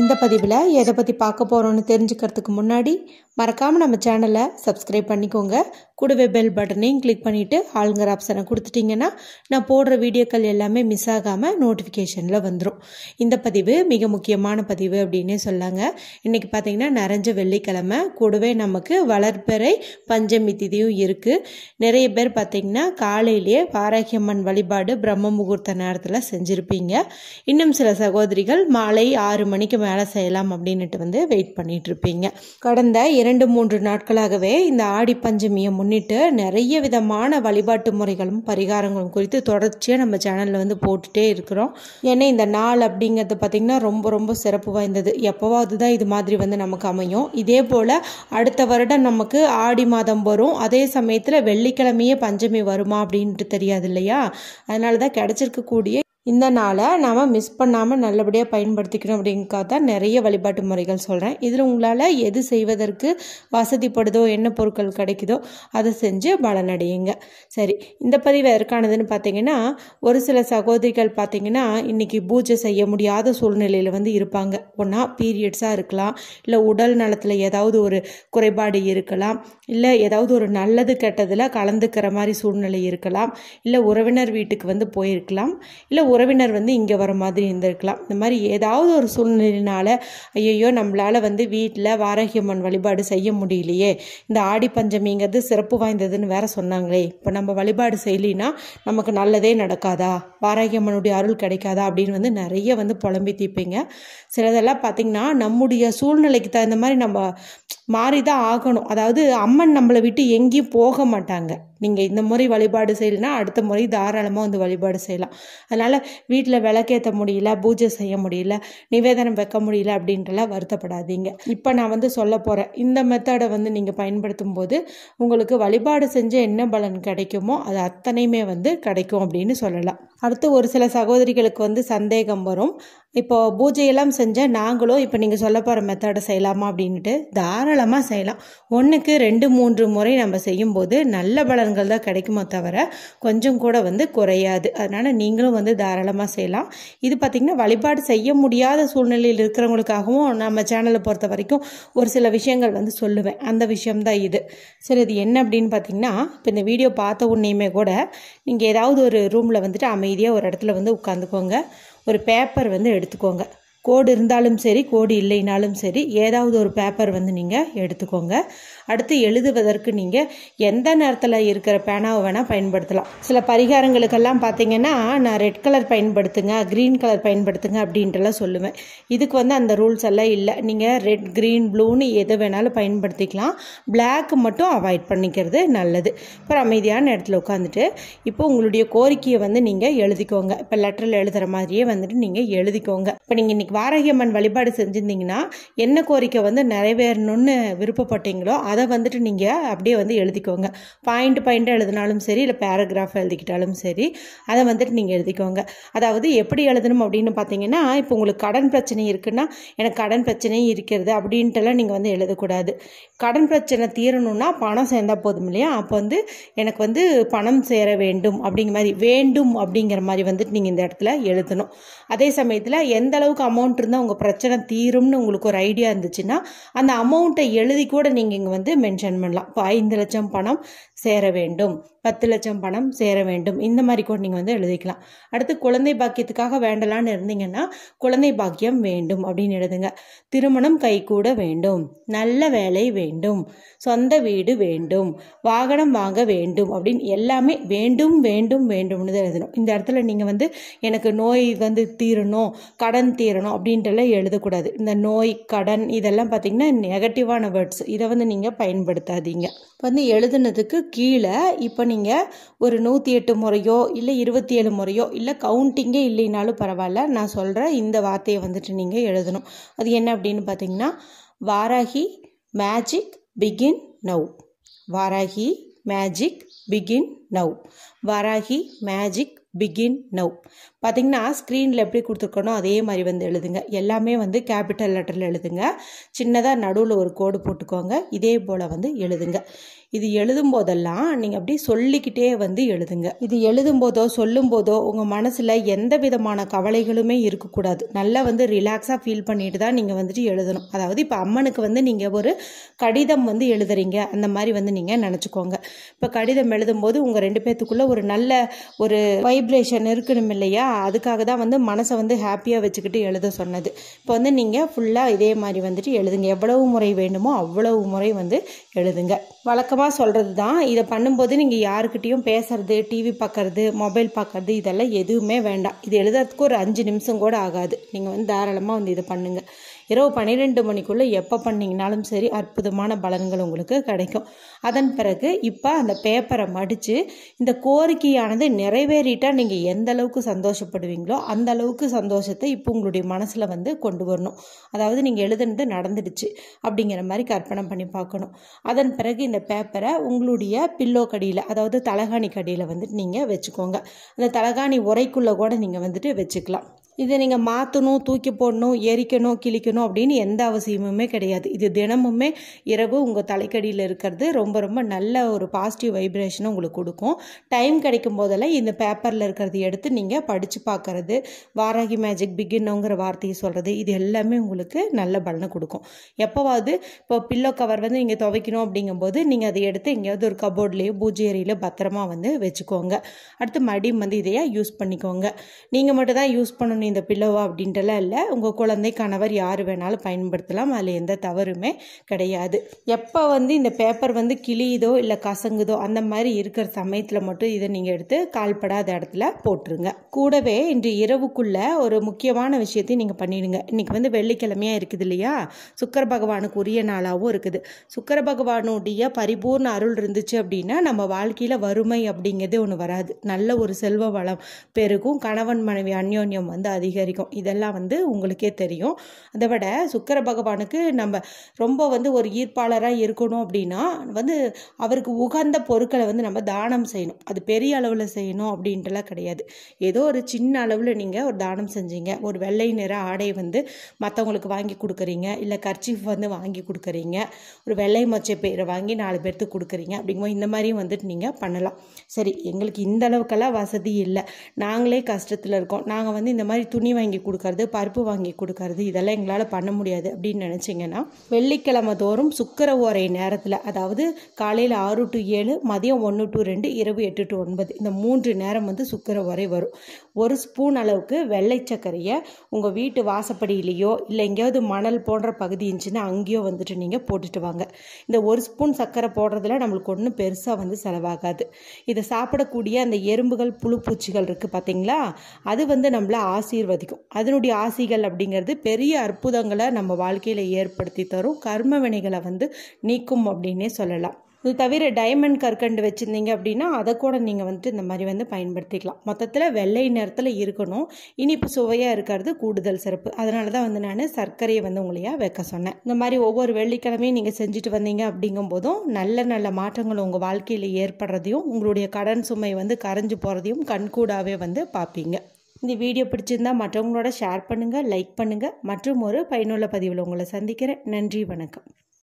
இந்த பதிவில் எதை பற்றி பார்க்க போகிறோன்னு தெரிஞ்சுக்கிறதுக்கு முன்னாடி மறக்காமல் நம்ம சேனலை சப்ஸ்கிரைப் பண்ணிக்கோங்க. கூடவே பெல் பட்டனையும் கிளிக் பண்ணிவிட்டு ஆளுங்கிற ஆப்ஷனை கொடுத்துட்டிங்கன்னா நான் போடுற வீடியோக்கள் எல்லாமே மிஸ் ஆகாமல் நோட்டிஃபிகேஷனில் வந்துடும் இந்த பதிவு மிக முக்கியமான பதிவு அப்படின்னே சொல்லாங்க. இன்றைக்கி பார்த்தீங்கன்னா நிறைஞ்ச வெள்ளிக்கிழமை. கூடவே நமக்கு வளர்ப்பறை பஞ்சமி திதியும் இருக்குது நிறைய பேர் பார்த்தீங்கன்னா காலையிலேயே வாராகியம்மன் வழிபாடு பிரம்ம முகூர்த்த நேரத்தில் செஞ்சுருப்பீங்க. இன்னும் சில சகோதரிகள் மாலை ஆறு மணிக்கு வேலை செய்யலாம் அப்படின்ட்டு வந்து வெயிட் பண்ணிட்டு இருப்பீங்க கடந்த இரண்டு மூன்று நாட்களாகவே இந்த ஆடி பஞ்சமியை முன்னிட்டு நிறைய விதமான வழிபாட்டு முறைகளும் பரிகாரங்களும் குறித்து தொடர்ச்சியாக நம்ம சேனலில் வந்து போட்டுட்டே இருக்கிறோம். ஏன்னா இந்த நாள் அப்படிங்கிறது பார்த்திங்கன்னா ரொம்ப ரொம்ப சிறப்பு வாய்ந்தது. எப்போவாவது தான் இது மாதிரி வந்து நமக்கு அமையும். இதே போல் அடுத்த வருடம் நமக்கு ஆடி மாதம் வரும். அதே சமயத்தில் வெள்ளிக்கிழமையே பஞ்சமி வருமா அப்படின்ட்டு தெரியாது இல்லையா? அதனால தான் கிடச்சிருக்கக்கூடிய இந்த நாளை நாம் மிஸ் பண்ணாமல் நல்லபடியாக பயன்படுத்திக்கணும் அப்படிங்கிறக்காக தான் நிறைய வழிபாட்டு முறைகள் சொல்கிறேன் இதில் உங்களால் எது செய்வதற்கு வசதிப்படுதோ என்ன பொருட்கள் கிடைக்குதோ அதை செஞ்சு பலனடையுங்க. சரி இந்த பதிவு எதற்கானதுன்னு பார்த்தீங்கன்னா ஒரு சில சகோதரிகள் பார்த்தீங்கன்னா இன்றைக்கி பூஜை செய்ய முடியாத சூழ்நிலையில் வந்து இருப்பாங்க. ஒன்றா பீரியட்ஸாக இருக்கலாம் இல்லை உடல் நலத்தில் ஏதாவது ஒரு குறைபாடு இருக்கலாம் இல்லை ஏதாவது ஒரு நல்லது கெட்டதில் கலந்துக்கிற மாதிரி சூழ்நிலை இருக்கலாம் இல்லை உறவினர் வீட்டுக்கு வந்து போயிருக்கலாம் இல்லை உறவினர் வந்து இங்கே வர மாதிரி இருந்திருக்கலாம். இந்த மாதிரி ஏதாவது ஒரு சூழ்நிலையினால் ஐயோ நம்மளால் வந்து வீட்டில் வாராகியம்மன் வழிபாடு செய்ய முடியலையே. இந்த ஆடி பஞ்சமிங்கிறது சிறப்பு வாய்ந்ததுன்னு வேற சொன்னாங்களே. இப்போ நம்ம வழிபாடு செய்யலினா நமக்கு நல்லதே நடக்காதா? வாராகியம்மனுடைய அருள் கிடைக்காதா? அப்படின்னு வந்து நிறைய வந்து புலம்பி தீப்பீங்க. சிலதெல்லாம் பார்த்திங்கன்னா நம்முடைய சூழ்நிலைக்கு தகுந்த மாதிரி நம்ம மாறி தான் ஆகணும். அதாவது அம்மன் நம்மளை விட்டு எங்கேயும் போக மாட்டாங்க. நீங்கள் இந்த முறை வழிபாடு செய்யலைன்னா அடுத்த முறை தாராளமாக வந்து வழிபாடு செய்யலாம். அதனால் வீட்டில் விளக்கேற்ற முடியல பூஜை செய்ய முடியல நிவேதனம் வைக்க முடியல அப்படின்ட்டுலாம் வருத்தப்படாதீங்க. இப்போ நான் வந்து சொல்ல போகிறேன் இந்த மெத்தடை வந்து நீங்கள் பயன்படுத்தும் போது உங்களுக்கு வழிபாடு செஞ்ச என்ன பலன் கிடைக்குமோ அது அத்தனையுமே வந்து கிடைக்கும் அப்படின்னு சொல்லலாம். அடுத்து ஒரு சில சகோதரிகளுக்கு வந்து சந்தேகம் வரும். இப்போ பூஜையெல்லாம் செஞ்ச நாங்களும் இப்போ நீங்கள் சொல்ல போகிற மெத்தடை செய்யலாமா அப்படின்ட்டு தாராளமாக செய்யலாம். ஒன்றுக்கு ரெண்டு மூன்று முறை நம்ம செய்யும்போது நல்ல பலன்கள் தான் கிடைக்குமோ தவிர கொஞ்சம் கூட வந்து குறையாது. அதனால் நீங்களும் வந்து தாராளமாக செய்யலாம். இது பார்த்திங்கன்னா வழிபாடு செய்ய முடியாத சூழ்நிலையில் இருக்கிறவங்களுக்காகவும் நம்ம சேனலை பொறுத்த வரைக்கும் ஒரு சில விஷயங்கள் வந்து சொல்லுவேன். அந்த விஷயம்தான் இது. சரி இது என்ன அப்படின்னு பார்த்தீங்கன்னா இப்போ இந்த வீடியோ பார்த்த உடனேயுமே கூட நீங்கள் ஏதாவது ஒரு ரூமில் வந்துட்டு அமைதியாக ஒரு இடத்துல வந்து உட்காந்துக்கோங்க ஒரு பேப்பர் வந்து எடுத்துக்கோங்க. கோடு இருந்தாலும் சரி கோடு இல்லைனாலும் சரி ஏதாவது ஒரு பேப்பர் வந்து நீங்கள் எடுத்துக்கோங்க. அடுத்து எழுதுவதற்கு நீங்கள் எந்த நேரத்தில் இருக்கிற பேனாவை வேணால் பயன்படுத்தலாம். சில பரிகாரங்களுக்கெல்லாம் பார்த்தீங்கன்னா நான் ரெட் கலர் பயன்படுத்துங்க க்ரீன் கலர் பயன்படுத்துங்க அப்படின்ட்டுலாம் சொல்லுவேன். இதுக்கு வந்து அந்த ரூல்ஸ் எல்லாம் இல்லை. நீங்கள் ரெட் க்ரீன் ப்ளூன்னு எது வேணாலும் பயன்படுத்திக்கலாம். பிளாக் மட்டும் அவாய்ட் பண்ணிக்கிறது நல்லது. அப்புறம் அமைதியான இடத்துல உட்காந்துட்டு இப்போ உங்களுடைய கோரிக்கையை வந்து நீங்கள் எழுதிக்கோங்க. இப்போ லெட்டரில் எழுதுகிற மாதிரியே வந்துட்டு நீங்கள் எழுதிக்கோங்க. இப்போ நீங்கள் இன்றைக்கி வாரகியம்மன் வழிபாடு செஞ்சுருந்தீங்கன்னா என்ன கோரிக்கை வந்து நிறைவேறணும்னு விருப்பப்பட்டீங்களோ அதை வந்துட்டு நீங்கள் அப்படியே வந்து எழுதிக்கோங்க. பாயிண்ட் பாயிண்ட்டாக எழுதினாலும் சரி இல்லை பேராகிராஃப் எழுதிக்கிட்டாலும் சரி அதை வந்துட்டு நீங்கள் எழுதிக்கோங்க. அதாவது எப்படி எழுதணும் அப்படின்னு பார்த்தீங்கன்னா இப்போ உங்களுக்கு கடன் பிரச்சனை இருக்குன்னா எனக்கு கடன் பிரச்சனையும் இருக்கிறது அப்படின்ட்டுலாம் நீங்கள் வந்து எழுதக்கூடாது. கடன் பிரச்சனை தீரணும்னா பணம் சேர்ந்தால் போதும் இல்லையா? அப்போ வந்து எனக்கு வந்து பணம் சேர வேண்டும் அப்படிங்கிற மாதிரி வேண்டும் அப்படிங்கிற மாதிரி வந்துட்டு நீங்கள் இந்த இடத்துல எழுதணும். அதே சமயத்தில் எந்த அளவுக்கு அமௌண்ட் இருந்தால் உங்கள் பிரச்சனை தீரும்னு உங்களுக்கு ஒரு ஐடியா இருந்துச்சுன்னா அந்த அமௌண்ட்டை எழுதி கூட நீங்கள் இங்கே வந்து மென்ஷன் பண்ணலாம். இப்போ ஐந்து லட்சம் பணம் சேர வேண்டும். பத்து லட்சம் பணம் சேர வேண்டும். இந்த மாதிரி கூட நீங்கள் வந்து எழுதிக்கலாம். அடுத்து குழந்தை பாக்கியத்துக்காக வேண்டலான்னு இருந்தீங்கன்னா குழந்தை பாக்கியம் வேண்டும் அப்படின்னு எழுதுங்க. திருமணம் கைகூட வேண்டும். நல்ல வேலை வேண்டும். சொந்த வீடு வேண்டும். வாகனம் வாங்க வேண்டும் அப்படின்னு எல்லாமே வேண்டும் வேண்டும் வேண்டும்னு தான் எழுதணும். இந்த இடத்துல நீங்கள் வந்து எனக்கு நோய் வந்து தீரணும் கடன் தீரணும் அப்படின்ட்டுலாம் எழுதக்கூடாது. இந்த நோய் கடன் இதெல்லாம் பார்த்தீங்கன்னா நெகட்டிவான வேர்ட்ஸ் இதை வந்து நீங்கள் பயன்படுத்தாதீங்க. வந்து எழுதுனதுக்கு கீழே இப்போ நீங்கள் ஒரு நூற்றி எட்டு முறையோ இல்லை இருபத்தி ஏழு முறையோ இல்லை கவுண்டிங்கே இல்லைனாலும் பரவாயில்ல. நான் சொல்கிற இந்த வார்த்தையை வந்துட்டு நீங்கள் எழுதணும். அது என்ன அப்படின்னு பார்த்தீங்கன்னா Varahi magic begin now Varahi magic begin now Varahi magic begin now பார்த்தீங்கன்னா ஸ்க்ரீனில் எப்படி கொடுத்துருக்கணும் அதே மாதிரி வந்து எழுதுங்க. எல்லாமே வந்து கேபிட்டல் லெட்டரில் எழுதுங்க. சின்னதாக நடுவில் ஒரு கோடு போட்டுக்கோங்க. இதே போல் வந்து எழுதுங்க. இது எழுதும் போதெல்லாம் நீங்கள் அப்படி சொல்லிக்கிட்டே வந்து எழுதுங்க. இது எழுதும் போதோ சொல்லும் போதோ உங்கள் மனசில் எந்த விதமான கவலைகளுமே இருக்கக்கூடாது. நல்லா வந்து ரிலாக்ஸாக ஃபீல் பண்ணிட்டு தான் நீங்கள் வந்துட்டு எழுதணும். அதாவது இப்போ அம்மனுக்கு வந்து நீங்கள் ஒரு கடிதம் வந்து எழுதுறீங்க. அந்த மாதிரி வந்து நீங்கள் நினச்சிக்கோங்க. இப்போ கடிதம் எழுதும்போது உங்கள் ரெண்டு பேர்த்துக்குள்ளே ஒரு நல்ல ஒரு வைப்ரேஷன் இருக்கணும் இல்லையா? அதுக்காக தான் வந்து மனசை வந்து ஹாப்பியாக வச்சுக்கிட்டு எழுத சொன்னது. இப்போ வந்து நீங்கள் ஃபுல்லாக இதே மாதிரி வந்துட்டு எழுதுங்க. எவ்வளவு முறை வேண்டுமோ அவ்வளவு முறை வந்து எழுதுங்க. வழக்கமாக சொல்கிறது தான் இதை பண்ணும்போது நீங்கள் யாருக்கிட்டேயும் பேசுறது டிவி பார்க்கறது மொபைல் பார்க்கறது இதெல்லாம் எதுவுமே வேண்டாம். இது எழுதுறதுக்கு ஒரு அஞ்சு நிமிஷம் கூட ஆகாது. நீங்கள் வந்து தாராளமாக வந்து இதை பண்ணுங்கள் இரவு பன்னிரெண்டு மணிக்குள்ளே எப்போ பண்ணிங்கனாலும் சரி அற்புதமான பலன்கள் உங்களுக்கு கிடைக்கும். அதன் பிறகு இப்போ அந்த பேப்பரை மடித்து இந்த கோரிக்கையானது நிறைவேறிட்டால் நீங்கள் எந்த அளவுக்கு சந்தோஷப்படுவீங்களோ அந்த அளவுக்கு சந்தோஷத்தை இப்போ உங்களுடைய மனசில் வந்து கொண்டு வரணும். அதாவது நீங்கள் எழுதுனது நடந்துடுச்சு அப்படிங்கிற மாதிரி கற்பனை பண்ணி பார்க்கணும். அதன் பிறகு இந்த பேப்பரை உங்களுடைய பில்லோ கடியில் அதாவது தலகாணி கடியில் வந்துட்டு நீங்கள் வச்சுக்கோங்க. அந்த தலகாணி உரைக்குள்ளே கூட நீங்கள் வந்துட்டு வச்சுக்கலாம். இதை நீங்கள் மாற்றணும் தூக்கி போடணும் எரிக்கணும் கிழிக்கணும் அப்படின்னு எந்த அவசியமுமே கிடையாது. இது தினமுமே இரவு உங்கள் தலைக்கடியில் இருக்கிறது ரொம்ப ரொம்ப நல்ல ஒரு பாசிட்டிவ் வைப்ரேஷனை உங்களுக்கு கொடுக்கும். டைம் கிடைக்கும் போதெல்லாம் இந்த பேப்பரில் இருக்கிறது எடுத்து நீங்கள் படித்து பார்க்கறது வாராகி மேஜிக் பிகின்னுங்கிற வார்த்தையை சொல்கிறது இது எல்லாமே உங்களுக்கு நல்ல பலனை கொடுக்கும். எப்போவாவது இப்போ பில்லோ கவர் வந்து நீங்கள் துவைக்கணும் அப்படிங்கும்போது நீங்கள் அதை எடுத்து எங்கேயாவது ஒரு கபோர்ட்லேயோ பூஜை அறையில பத்திரமா வந்து வச்சுக்கோங்க. அடுத்து மடி வந்து இதையாக யூஸ் பண்ணிக்கோங்க. நீங்கள் மட்டும் தான் யூஸ் பண்ணணும். இந்த பில்லோவா அப்படின்ட்டுலாம் இல்லை. உங்கள் குழந்தை கணவர் யார் வேணாலும் பயன்படுத்தலாம். அதில் எந்த தவறுமே கிடையாது. எப்போ வந்து இந்த பேப்பர் வந்து கிளியுதோ இல்லை கசங்குதோ அந்த மாதிரி இருக்கிற சமயத்தில் மட்டும் இதை நீங்கள் எடுத்து கால்படாத இடத்துல போட்டுருங்க. கூடவே இன்று இரவுக்குள்ள ஒரு முக்கியமான விஷயத்தையும் நீங்கள் பண்ணிடுங்க. இன்னைக்கு வந்து வெள்ளிக்கிழமையாக இருக்குது இல்லையா? சுக்கர பகவானுக்கு உரிய நாளாகவும் இருக்குது. சுக்கர பகவானுடைய பரிபூர்ண அருள் இருந்துச்சு அப்படின்னா நம்ம வாழ்க்கையில் வறுமை அப்படிங்கிறது ஒன்று வராது. நல்ல ஒரு செல்வ வளம் பெருகும். கணவன் மனைவி அந்யோன்யம் வந்து அதிகரிக்கும். இதெல்லாம் வந்து உங்களுக்கே தெரியும். அதை விட சுக்கர பகவானுக்கு நம்ம ரொம்ப வந்து ஒரு ஈர்ப்பாளராக இருக்கணும் அப்படின்னா வந்து அவருக்கு உகந்த பொருட்களை வந்து நம்ம தானம் செய்யணும். அது பெரிய அளவில் செய்யணும் அப்படின்ட்டுலாம் கிடையாது. ஏதோ ஒரு சின்ன அளவில் நீங்கள் ஒரு தானம் செஞ்சீங்க. ஒரு வெள்ளை நிற ஆடை வந்து மற்றவங்களுக்கு வாங்கி கொடுக்குறீங்க. இல்லை கர்ச்சீஃப் வந்து வாங்கி கொடுக்குறீங்க. ஒரு வெள்ளை மொச்சை பேரை வாங்கி நாலு பேர்த்துக்கு கொடுக்குறீங்க. அப்படிங்கும்போது இந்த மாதிரியும் வந்துட்டு நீங்கள் பண்ணலாம். சரி எங்களுக்கு இந்த அளவுக்கெல்லாம் வசதி இல்லை. நாங்களே கஷ்டத்தில் இருக்கோம். நாங்கள் வந்து இந்த மாதிரி துணி வாங்கி கொடுக்கறது பருப்பு வாங்கி கொடுக்கறது இதெல்லாம் எங்களால் பண்ண முடியாது அப்படின்னு நினச்சிங்கன்னா வெள்ளிக்கிழமை தோறும் சுக்கர ஓரை நேரத்தில் அதாவது காலையில் ஆறு டு ஏழு மதியம் ஒன்று டு ரெண்டு இரவு எட்டு டு ஒன்பது இந்த மூன்று நேரம் வந்து சுக்கர ஓரை வரும். ஒரு ஸ்பூன் அளவுக்கு வெள்ளை சர்க்கரையை உங்கள் வீட்டு வாசப்படியிலையோ இல்லை எங்கேயாவது மணல் போன்ற பகுதி இருந்துச்சுன்னா அங்கேயோ வந்துட்டு நீங்கள் போட்டுட்டு வாங்க. இந்த ஒரு ஸ்பூன் சர்க்கரை போடுறதுல நம்மளுக்கு ஒன்றும் பெருசாக வந்து செலவாகாது. இதை சாப்பிடக்கூடிய அந்த எறும்புகள் புழு பூச்சிகள் இருக்குது பார்த்தீங்களா அது வந்து நம்மளை ஆசீர்வதிக்கும். அதனுடைய ஆசிகள் அப்படிங்கிறது பெரிய அற்புதங்களை நம்ம வாழ்க்கையில் ஏற்படுத்தி தரும். கர்ம வினைகளை வந்து நீக்கும் அப்படின்னே சொல்லலாம். இது தவிர டைமண்ட் கற்கண்டு வச்சுருந்தீங்க அப்படின்னா அதை கூட நீங்கள் வந்துட்டு இந்த மாதிரி வந்து பயன்படுத்திக்கலாம். மொத்தத்தில் வெள்ளை நிறத்தில் இருக்கணும். இனிப்பு சுவையாக இருக்கிறது கூடுதல் சிறப்பு. அதனால தான் வந்து நான் சர்க்கரையை வந்து உங்களையா வைக்க சொன்னேன். இந்த மாதிரி ஒவ்வொரு வெள்ளிக்கிழமையும் நீங்கள் செஞ்சுட்டு வந்தீங்க அப்படிங்கும் போதும் நல்ல நல்ல மாற்றங்கள் உங்கள் வாழ்க்கையில் ஏற்படுறதையும் உங்களுடைய கடன் சுமை வந்து கரைஞ்சு போகிறதையும் கண்கூடாகவே வந்து பார்ப்பீங்க. இந்த வீடியோ பிடிச்சிருந்தா மற்றவங்களோட ஷேர் பண்ணுங்கள் லைக் பண்ணுங்கள் மற்றும் ஒரு பயனுள்ள பதிவில் உங்களை சந்திக்கிறேன். நன்றி வணக்கம்.